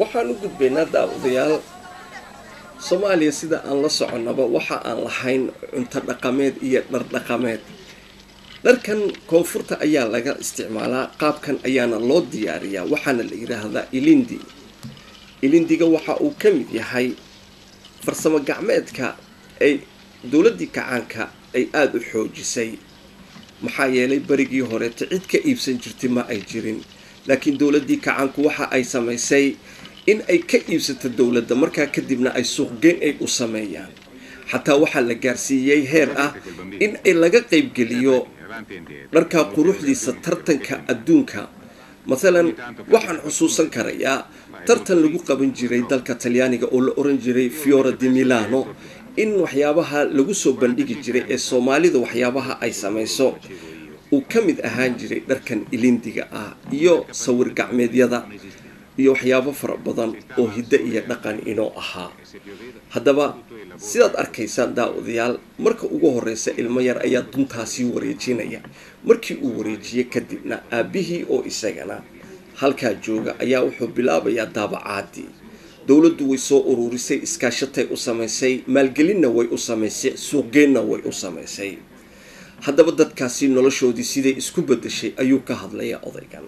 waxaan u gudbaynaa daawadayaal soomaaliya sida aan la soconnaba waxa aan lahayn cunto dhaqameed iyo dhar dhaqameed. Dharkan koonfurta ayaa laga isticmaalaa qaabkan ayaana loo diyaariyaa waxaana la yidhaahdaa ilindi. Ilindiga waxa uu ka mid yahay farsamo gacmeedka ay dowladdii kacaanka ay aada u xoojisay. Maxaa yeelay berigii horeeta cid ka iibsan jirtay ma ay jirin laakiin dowladdii kacaanku waxa ay samaysay in ay ka iibsato dowladda markaa kadibna ay suuqgeyn ay u sameeyaan. Xataa waxaa la gaarsiiyey heer ah in ay laga qaybgeliyo dharkaa quruxdiisa tartanka adduunka. Mathalan waxaan xusuusan karayaa tartan lagu qaban jiray dalka talyaaniga oo la oran jiray fiora di milano in waxyaabaha lagu soo bandhigi jiray ee soomaalida waxyaabaha ay samayso uu ka mid ahaan jiray dharkan ilindiga ah iyo sawir gacmeedyada iyo waxyaabo fara badan oo hiddo iyo dhaqan inoo ahaa. Haddaba sidaad arkaysaan daawadayaal marka ugu horeysa ilmo yar ayaa duntaasii wareejinaya. Markii uu wareejiye kadibna aabbihii oo isagana halkaa jooga ayaa wuxuu bilaabayaa daabacaadii. Dowladdu way soo ururisay iskaashatay u samaysay maalgelinna way u samaysay suuqgeynna way u samaysay haddaba dadkaasi noloshoodii siday isku bedeshay ayuu ka hadlayaa odaygan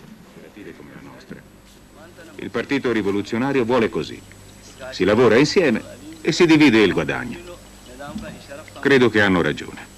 Il partito rivoluzionario vuole così. Si lavora insieme e si divide il guadagno. Credo che hanno ragione.